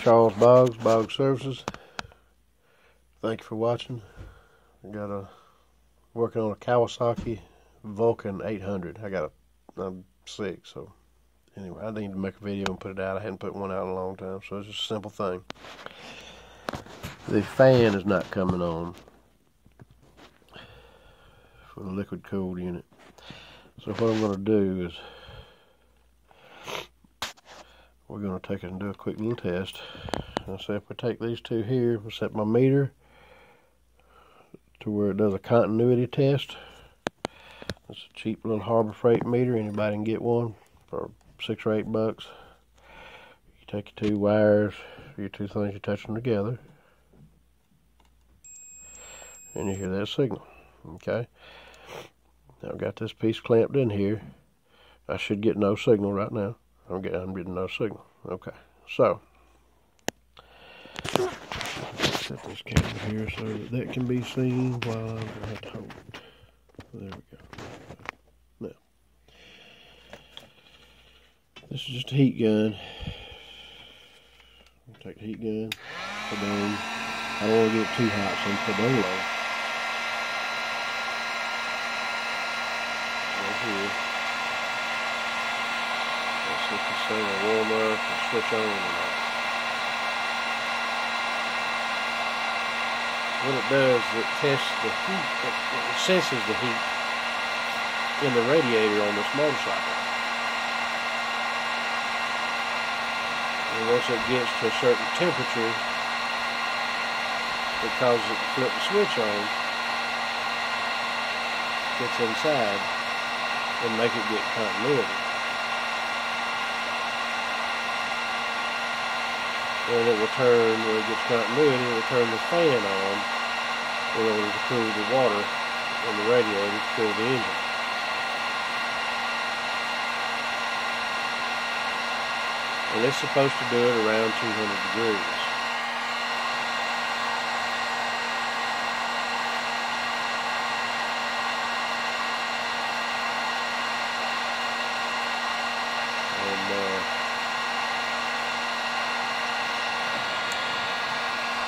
Charles Boggs, Boggs Services. Thank you for watching. I got a working on a Kawasaki Vulcan 800. I got a I'm sick, so anyway, I need to make a video and put it out. I hadn't put one out in a long time, so it's just a simple thing. The fan is not coming on for the liquid cooled unit. So what I'm going to do is we're going to take it and do a quick little test. And so if we take these two here, we'll set my meter to where it does a continuity test. It's a cheap little Harbor Freight meter. Anybody can get one for six or eight bucks. You take your two wires, your two things, you touch them together. And you hear that signal. Okay. Now I've got this piece clamped in here. I should get no signal right now. I'm getting, I'm getting no signal. Okay, so set this camera here so that that can be seen while I'm hold it. There we go. Now, this is just a heat gun. Take the heat gun. I don't want to get too hot, so I'm put on low. Right here. Let's let this thing warm up and switch on and off. What it does is it tests the heat, it, it senses the heat in the radiator on this motorcycle. And once it gets to a certain temperature, it causes it to flip the switch on, gets inside, and make it get continuity. And it will turn, when it gets continuity, it will turn the fan on in order to cool the water in the radiator to cool the engine. And it's supposed to do it around 200 degrees. And uh,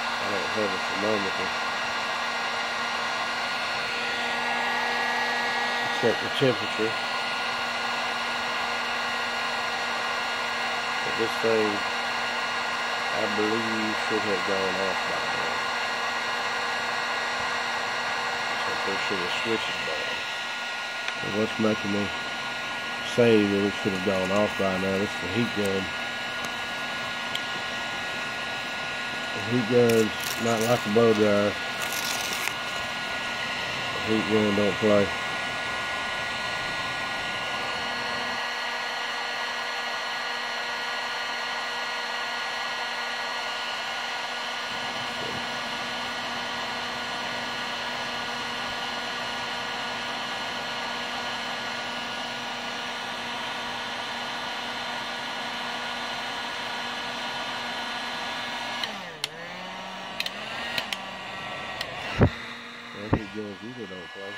I don't have a thermometer. Check the temperature. But this thing, I believe, should have gone off by now. So should have switched bad. And what's making me say that it should have gone off by now? This is the heat gun. The heat gun's not like a blow dryer. Heat gun don't play. Gun's usually don't play.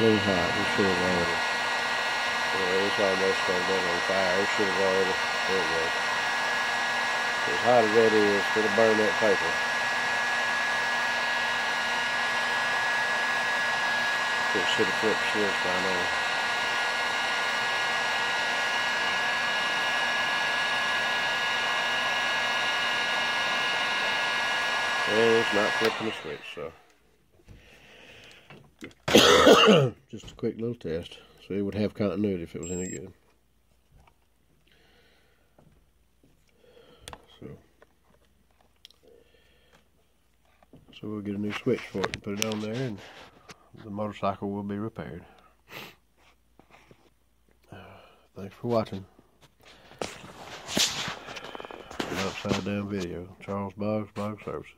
little hot. We should have already. Yeah, it's almost going to on fire. It should have already. There it goes. As hot as that is, it'll burn that paper. It should have flipped switch by now. And it's not flipping the switch, so. just a quick little test. So it would have continuity if it was any good. So, so we'll get a new switch for it and put it on there, and the motorcycle will be repaired. Thanks for watching. An upside down video. Charles Boggs, Boggs Services.